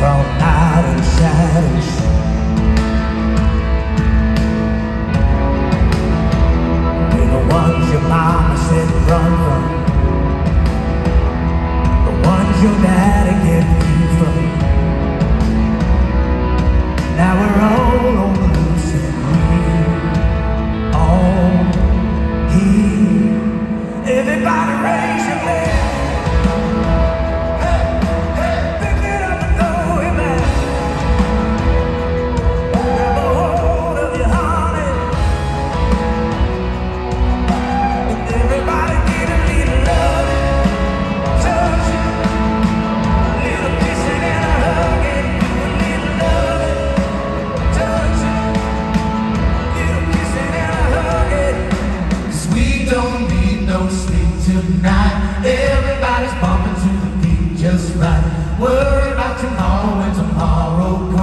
From out of shadows don't need no sleep tonight. Everybody's bumping to the beat just right. Worry about tomorrow and tomorrow.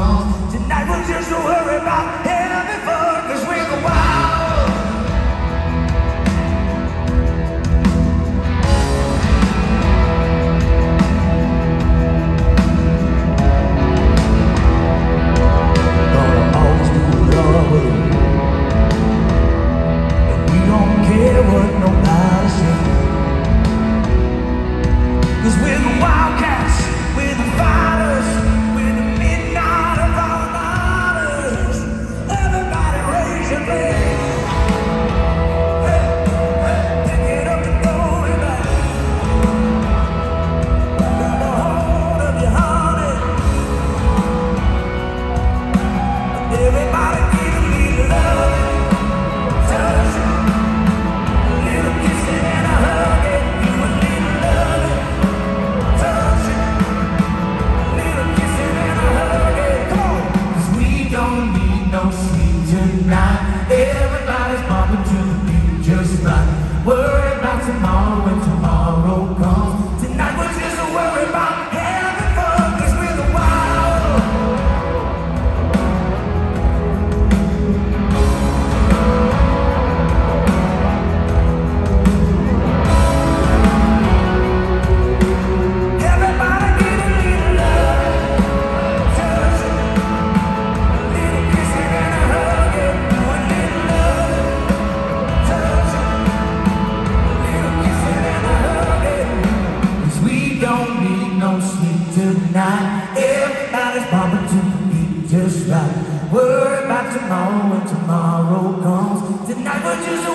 Everybody's popping to the beat just right. Worry about tomorrow. home when tomorrow comes. Tonight we're just